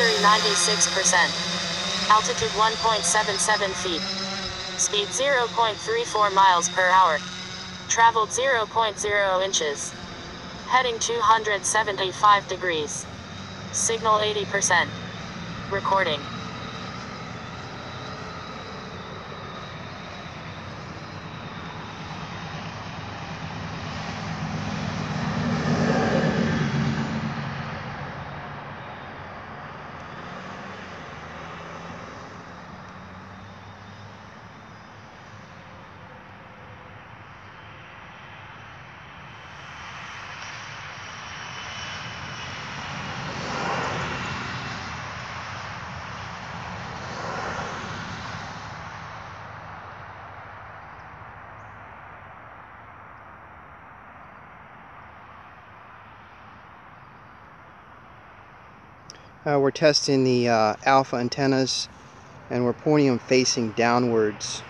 Battery 96%. Altitude 1.77 feet. Speed 0.34 miles per hour. Traveled 0.0 inches. Heading 275 degrees. Signal 80%. Recording. Uh, we're testing the uh, Alfa antennas and we're pointing them facing downwards.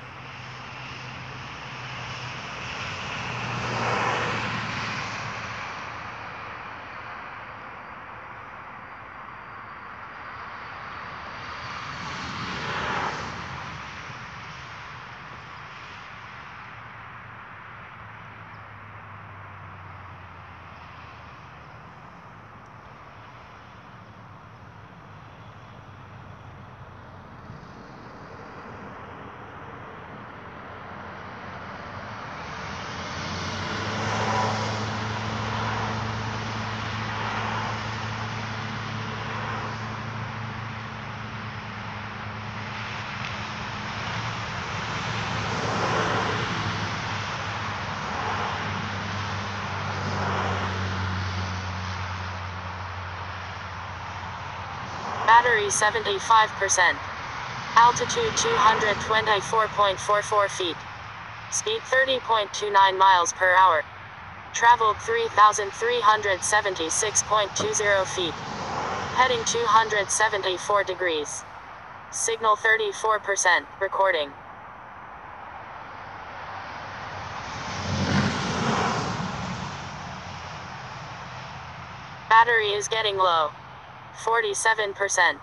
Battery 75%. Altitude 224.44 feet. Speed 30.29 miles per hour. Traveled 3,376.20 feet. Heading 274 degrees. Signal 34%. Recording. Battery is getting low. 47%.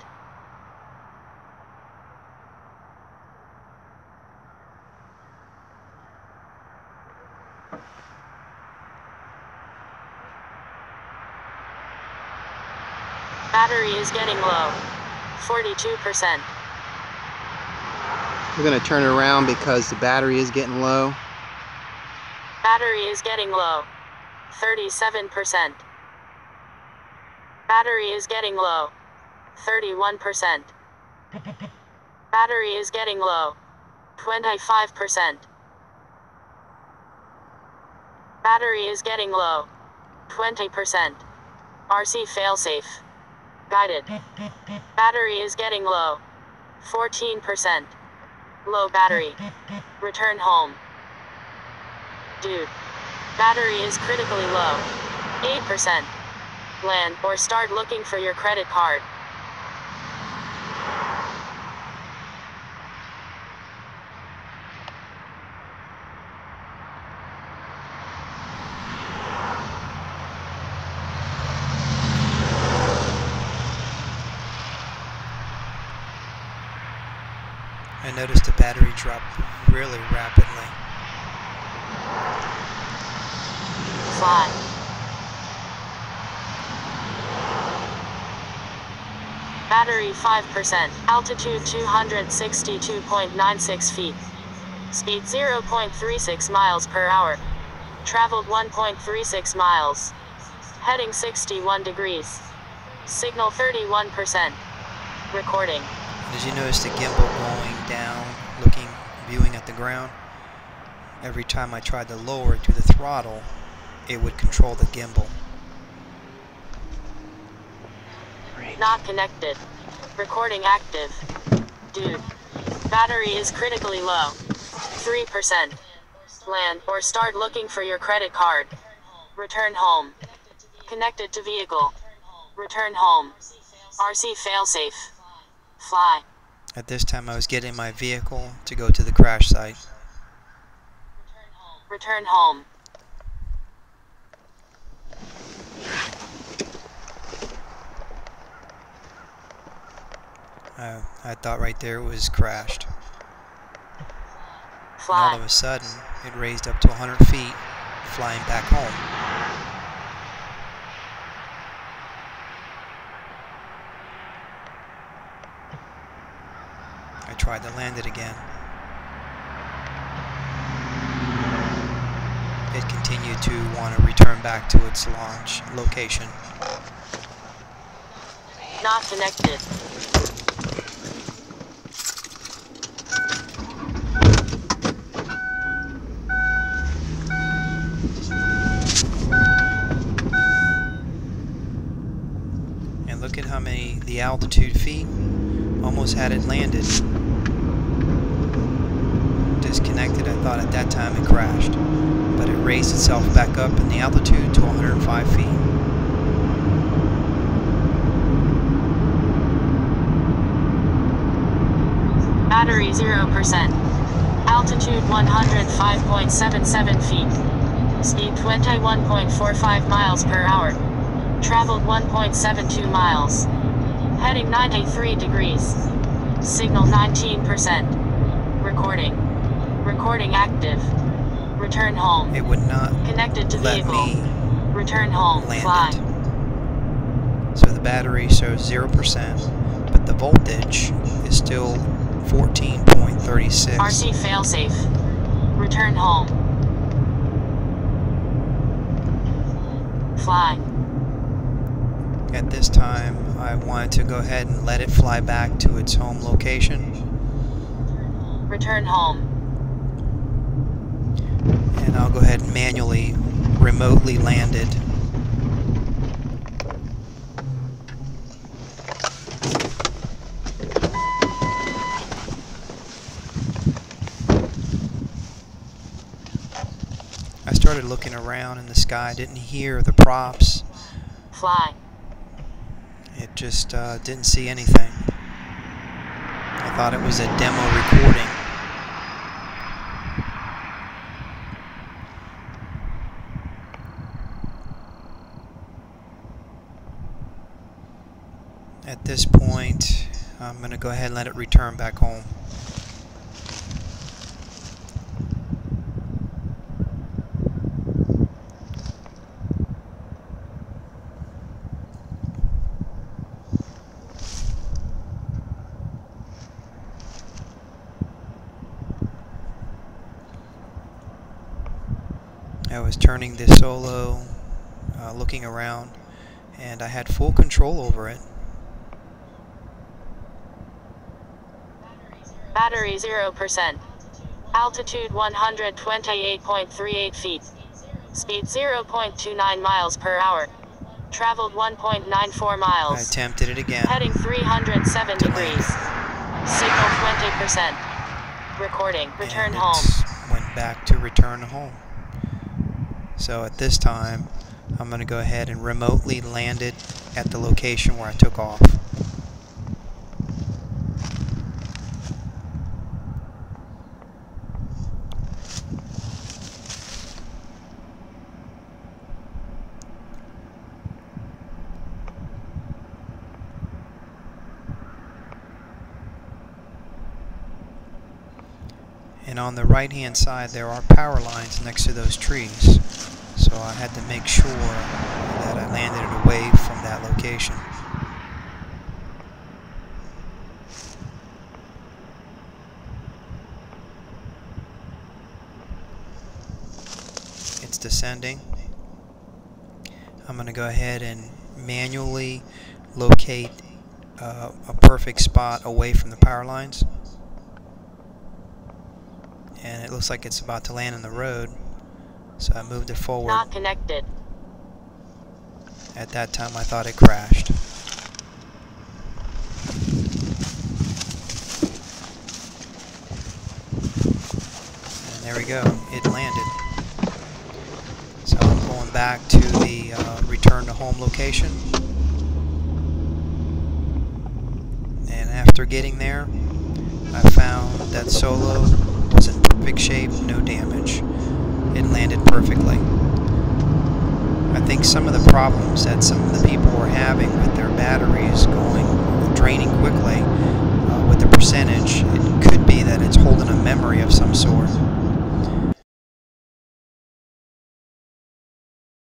Battery is getting low. 42%. We're going to turn it around because the battery is getting low. Battery is getting low. 37%. Battery is getting low. 31%. Battery is getting low. 25%. Battery is getting low. 20%. RC failsafe. Guided. Battery is getting low. 14%. Low battery. Return home. Dude. Battery is critically low. 8%. Land or start looking for your credit card. I noticed the battery drop really rapidly. Fly. Battery 5%. Altitude 262.96 feet. Speed 0.36 miles per hour. Traveled 1.36 miles. Heading 61 degrees. Signal 31%. Recording. Did you notice the gimbal going down, looking, viewing at the ground? Every time I tried to lower it to the throttle, it would control the gimbal. Not connected. Recording active. Dude. Battery is critically low. 3%. Land or start looking for your credit card. Return home. Connected to vehicle. Return home. RC failsafe. Fly. At this time I was getting my vehicle to go to the crash site. Return home. Uh, I thought right there it was crashed. And all of a sudden, it raised up to 100 feet, flying back home. I tried to land it again. It continued to want to return back to its launch location. Not connected. And the altitude feet, almost had it landed. Disconnected, I thought at that time it crashed. But it raised itself back up in the altitude to 105 feet. Battery 0%. Altitude 105.77 feet. Speed 21.45 miles per hour. Traveled 1.72 miles. Heading 93 degrees. Signal 19%. Recording. Recording active. Return home. It would not Connected to let vehicle. me Return home. land Fly. it. So the battery shows 0%, but the voltage is still 14.36. RC failsafe. Return home. Fly. At this time, I wanted to go ahead and let it fly back to its home location. Return home. and I'll go ahead and manually remotely land it. I started looking around in the sky, didn't hear the props. Fly. It just uh, didn't see anything. I thought it was a demo recording. At this point, I'm going to go ahead and let it return back home. I was turning the solo, uh, looking around, and I had full control over it. Battery 0%. Altitude 128.38 feet. Speed 0.29 miles per hour. Traveled 1.94 miles. I attempted it again. Heading 307 To land. degrees. Signal 20%. Recording. Return home. Went back to return home. So at this time, I'm going to go ahead and remotely land it at the location where I took off. And on the right hand side there are power lines next to those trees. So I had to make sure that I landed it away from that location. It's descending. I'm going to go ahead and manually locate uh, a perfect spot away from the power lines and it looks like it's about to land on the road. So I moved it forward. Not connected. At that time I thought it crashed. And there we go, it landed. So I'm going back to the uh, return to home location. And after getting there, I found that Solo perfect shape, no damage. It landed perfectly. I think some of the problems that some of the people were having with their batteries going, draining quickly, uh, with the percentage, it could be that it's holding a memory of some sort.